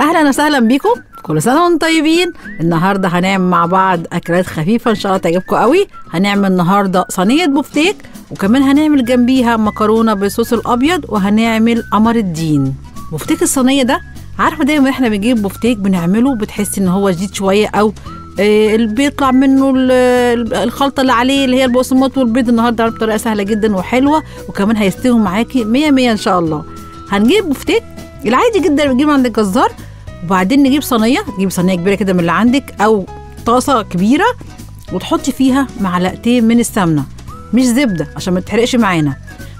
أهلا وسهلا بيكم. كل سنة وأنتم طيبين. النهارده هنعمل مع بعض أكلات خفيفة إن شاء الله تعجبكم قوي. هنعمل النهارده صينية بفتيك وكمان هنعمل جنبيها مكرونة بالصوص الأبيض وهنعمل قمر الدين. بفتيك الصينية ده عارفة دايما إحنا بنجيب بفتيك بنعمله بتحسي إن هو جديد شوية أو اللي بيطلع منه ال- ال- الخلطة اللي عليه اللي هي البقسماط والبيض النهارده بطريقه سهلة جدا وحلوة وكمان هيستوي معاكي 100 100 إن شاء الله. هنجيب بفتيك العادي جدا بنجيبه عند الجزار. وبعدين نجيب صينية نجيب صينية كبيرة كده من اللي عندك أو طاسة كبيرة وتحطي فيها معلقتين من السمنة مش زبدة عشان ما تتحرقش معانا.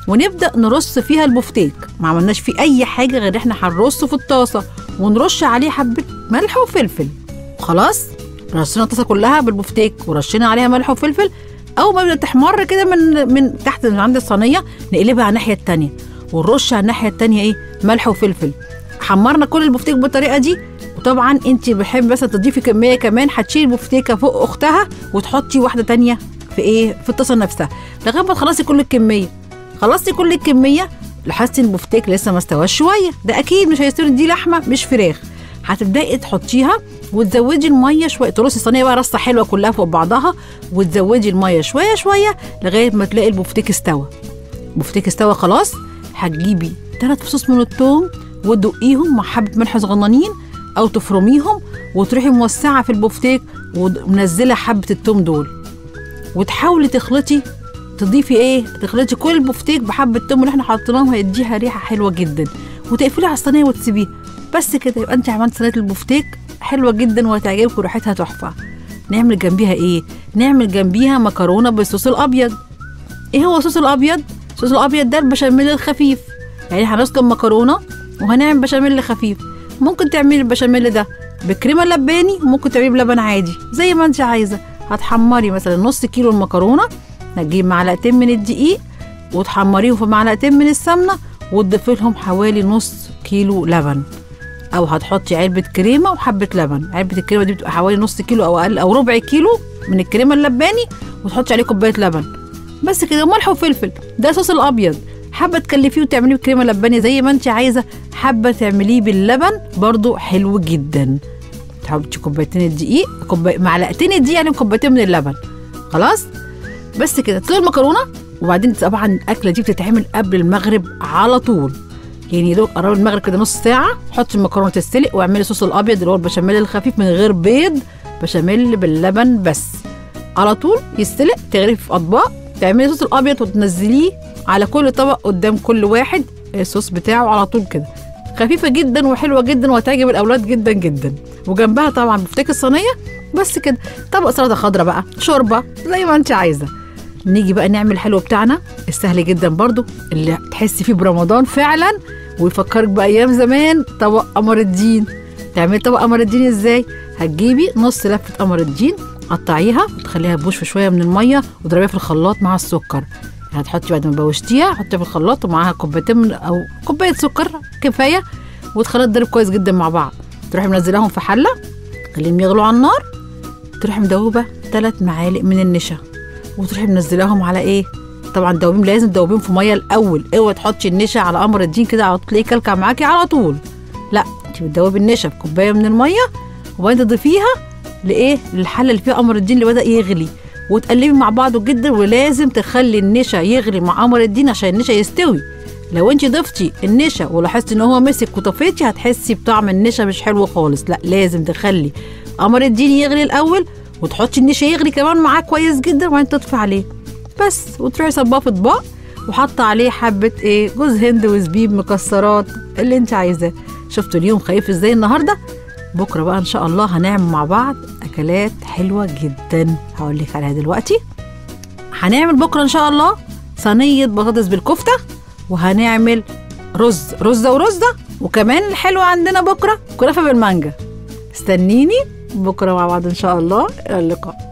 ونبدأ نرص فيها البفتيك ما عملناش فيه أي حاجة غير إحنا هنرصه في الطاسة ونرش عليه حبة ملح وفلفل. خلاص؟ رصينا الطاسة كلها بالبفتيك ورشينا عليها ملح وفلفل. أول ما تحمر كده من من تحت من عند الصينية نقلبها على الناحية التانية ونرش على الناحية التانية إيه؟ ملح وفلفل. حمرنا كل البفتيك بالطريقة دي. وطبعا انت بحب مثلا تضيفي كمية كمان هتشيلي البفتيكه فوق أختها وتحطي واحدة تانية في إيه؟ في الطاسة نفسها. لغاية ما تخلصي كل الكمية. خلصتي كل الكمية لاحظتي البفتيك لسه ما استواش شوية. ده أكيد مش هيستوي دي لحمة مش فراخ. هتبدأي تحطيها وتزودي المية شوية. ترصي الصينيه بقى رصة حلوة كلها فوق بعضها وتزودي المية شوية شوية لغاية ما تلاقي البفتيك استوى. البفتيك استوى خلاص. هتجيبي ثلاث فصوص من الثوم وتدقيهم مع حبة ملح صغننين أو تفرميهم وتروحي موسعة في البفتيك ومنزلة حبة الثوم دول. وتحاولي تخلطي تضيفي إيه؟ تخلطي كل البفتيك بحبة الثوم اللي إحنا حاطيناهم هيديها ريحة حلوة جدا. وتقفلي على الصينية وتسيبيها بس كده يبقى أنت عملت صينية البفتيك حلوة جدا وهتعجبك وريحتها تحفة. نعمل جنبيها إيه؟ نعمل جنبيها مكرونة بالصوص الأبيض. إيه هو الصوص الأبيض؟ الصوص الأبيض ده البشاميل الخفيف. يعني هنسلق مكرونة وهنعمل بشاميل خفيف. ممكن تعملي البشاميل ده بكريمة لباني وممكن تعمليه بلبن عادي زي ما انت عايزة. هتحمري مثلا نص كيلو المكرونة هتجيب معلقتين من الدقيق وتحمريهم في معلقتين من السمنة وتضيفي لهم حوالي نص كيلو لبن. أو هتحطي علبة كريمة وحبة لبن. علبة الكريمة دي بتبقى حوالي نص كيلو أو أقل أو ربع كيلو من الكريمة اللباني وتحطي عليه كوباية لبن. بس كده ملح وفلفل. ده صوص الأبيض. حابة تكلفيه وتعمليه بكريمة لباني زي ما انت عايزة. حابة تعمليه باللبن برضو حلو جدا. تحطي كوبايتين الدقيق كوباي معلقتين الدقيق يعني كوبايتين من اللبن. خلاص؟ بس كده. تسلقي المكرونة وبعدين طبعا الأكلة دي بتتعمل قبل المغرب على طول. يعني دوب قرب المغرب كده نص ساعة. حطي المكرونة تتسلق واعملي صوص الأبيض اللي هو البشاميل الخفيف من غير بيض. بشاميل باللبن بس. على طول يستلق تغرفي في أطباق. تعملي صوص الأبيض وتنزليه على كل طبق قدام كل واحد الصوص بتاعه على طول كده. خفيفة جدا وحلوة جدا وهتعجب الأولاد جدا جدا. وجنبها طبعا بفتيك الصينيه بس كده. طبق سلطة خضراء بقى شوربة زي ما انت عايزة. نيجي بقى نعمل الحلو بتاعنا السهل جدا برضو اللي تحسي فيه برمضان فعلا. ويفكرك بايام زمان طبق قمر الدين. تعملي طبق قمر الدين إزاي؟ هتجيبي نص لفة قمر الدين قطعيها وتخليها تبوش في شوية من المية وتضربيها في الخلاط مع السكر. هتحطي بعد ما بوشتيها حطيها في الخلاط ومعاها كوبايتين أو كوباية سكر كفاية وتخلط ضرب كويس جدا مع بعض. تروحي منزلاهم في حلة تخليهم يغلوا على النار تروحي مدوبة ثلاث معالق من النشا وتروحي منزلاهم على إيه؟ طبعا دوبيهم لازم تدوبيهم في مية الأول. اوعي تحطي النشا على قمر الدين كده على طول كلكع معاكي على طول. لا انت بتدوبي النشا في كوباية من المية وبعدين تضيفيها لإيه؟ للحله اللي فيها قمر الدين اللي بدأ يغلي. وتقلبي مع بعضه جدا ولازم تخلي النشا يغلي مع قمر الدين عشان النشا يستوي. لو انت ضفتي النشا ولاحظتي إن هو مسك وطفيتي هتحسي بطعم النشا مش حلو خالص. لا لازم تخلي قمر الدين يغلي الأول وتحطي النشا يغلي كمان معاه كويس جدا وبعدين تطفي عليه. بس وتروحي صباه في اطباق وحاطة عليه حبة إيه؟ جوز هند وزبيب مكسرات اللي انت عايزاه. شفتوا اليوم خفيف إزاي النهارده؟ بكرة بقى إن شاء الله هنعمل مع بعض أكلات حلوة جدا. هقول لك عليها دلوقتي. هنعمل بكرة إن شاء الله صينية بطاطس بالكفتة وهنعمل رز رزه ورزة وكمان الحلو عندنا بكرة كنافة بالمانجا. استنيني بكرة مع بعض إن شاء الله. إلى اللقاء.